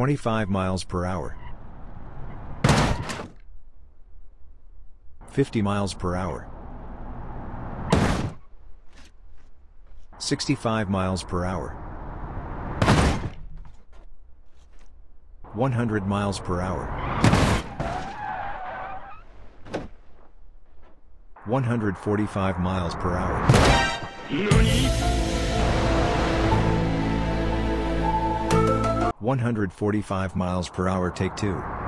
25 miles per hour. 50 miles per hour. 65 miles per hour. 100 miles per hour. 145 miles per hour. 145 miles per hour take 2.